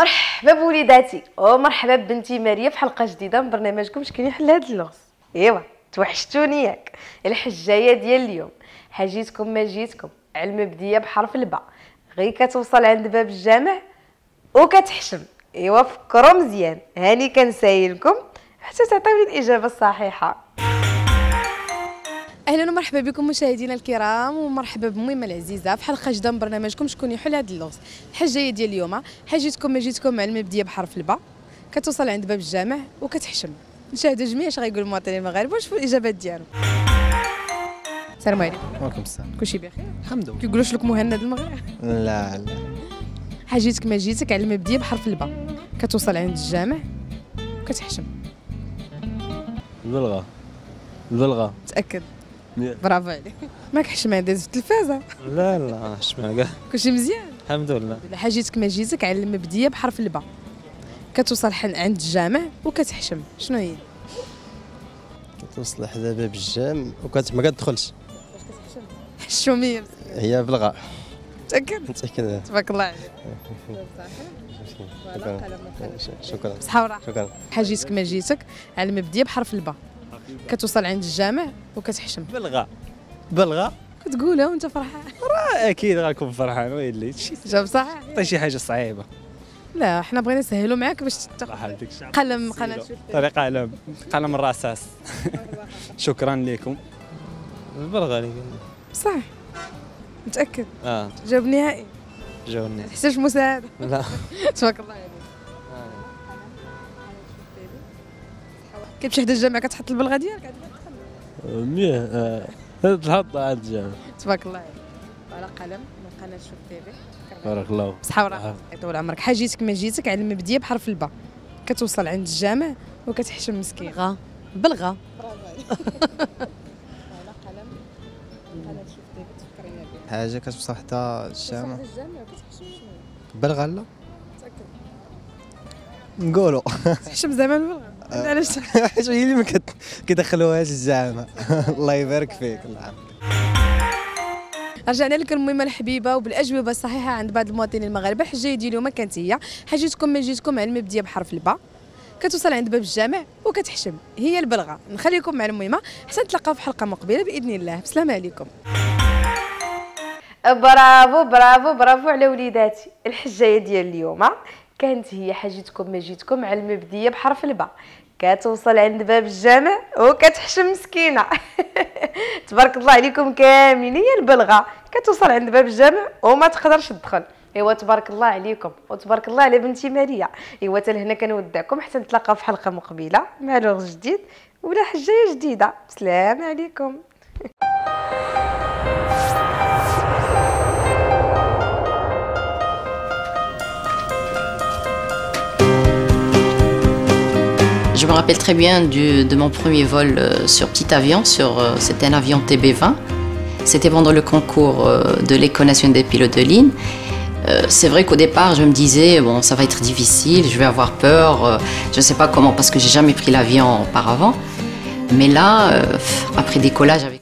مرحبا بوليداتي. ومرحبا ببنتي ماريا في حلقة جديدة من برنامجكم شكون يحل هاد اللغز. إيوا توحشتوني ياك. الحجاية ديال اليوم. حاجيتكم ما جيتكم. علم بديه بحرف الباء. غير كتوصل عند باب الجامع وكتحشم. إيوا فكروا مزيان. هاني كنسايلكم. حتى تعطيوني الإجابة الصحيحة. أهلا ومرحبا بكم مشاهدينا الكرام ومرحبا بميمه العزيزة. في حلقة جديده من برنامجكم شكون يحل هذا اللغز. الحاجة ديال اليوم حاجتكم ما جيتكم علم بديه بحرف الباء كتوصل عند باب الجامع وكتحشم. نشاهدوا جميع اش غايقول المواطنين المغاربة ونشوفوا الإجابات ديالهم. السلام عليكم. وعليكم السلام. كلشي بخير؟ الحمد لله. كيقولوش لك مهند المغرب لا لا. حاجتك ما جيتك علم بديه بحرف الباء كتوصل عند الجامع وكتحشم. البلغة البلغة تأكد. برافو عليك. ماك حشمه داز في التلفازة. لا لا شمع كاع. كلشي مزيان. الحمد لله. حاجتك ما جيتك علم بديه بحرف الباء. كتوصل حن عند الجامع وكتحشم. شنو هي؟ كتوصل حدا باب الجامع وكت ما كتدخلش. حشوميه هي بلغة متأكد؟ متأكد. تبارك الله عليك. شكرا. شكرا. حاجتك ما جيتك علم بديه بحرف الباء. كتوصل عند الجامع وكتحشم. بلغة. بلغة؟ كتقولها وانت فرحان. أكيد غنكون فرحان ويلي شي جاب صح عطي شي حاجة صعيبة. لا حنا بغينا نسهلوا معاك باش الشعب. قلم قناه شوف طريقة قلم. قلم الرصاص. شكرا لكم. البلغة لي. صح متأكد؟ آه. جواب نهائي. جاوني تحتاج مساعدة. لا. تبارك الله. كتمشي حدا الجامع كتحط البلغه ديالك عاد ميه تحط عند الجامع. تبارك الله. عليك على قلم من قناة شوف تي في. بارك الله. بصحة وراحه طول عمرك. حاجتك ما جيتك علم بديه بحرف الباء. كتوصل عند الجامع وكتحشم مسكين. بلغة. بلغة. حاجة كتوصل حتى الجامع. الجامع وكتحشم بلغة لا؟ نقولوا تحشم زعما البلغة. علاش حاجة هي اللي ما كيدخلوهاش الجامع؟ الله يبارك فيك الله يعافيك. رجعنا لكم المهمة الحبيبة وبالاجوبه الصحيحة عند بعض المواطنين المغاربة. الحجه ديال اليوم كانت هي حاجتكم ما جيتكم علم بدية بحرف الباء. كتوصل عند باب الجامع وكتحشم. هي البلغة. نخليكم مع المهمة. حتى نتلاقاو في حلقة مقبلة بإذن الله. بسلام عليكم. برافو برافو برافو على وليداتي. الحجايه ديال اليوم. كانت هي حاجتكم ما جيتكم علم بدية بحرف الباء. كتوصل عند باب الجامع وكتحشم مسكينة. تبارك الله عليكم كاملين هي البلغة. كتوصل عند باب الجامع وما تقدرش تدخل. ايوا تبارك الله عليكم. وتبارك الله على بنتي ماريا. ايوا حتى لهنا كنودعكم حتى نتلاقاو في حلقة مقبلة. مع لغز جديد ولا حجايه جديدة. سلام عليكم. Je me rappelle très bien de mon premier vol euh, sur petit avion. Sur, euh, C'était un avion TB20. C'était pendant le concours euh, de l'École nationale des pilotes de ligne. C'est vrai qu'au départ, je me disais, bon, ça va être difficile, je vais avoir peur, je ne sais pas comment, parce que j'ai jamais pris l'avion auparavant. Mais là, après décollage avec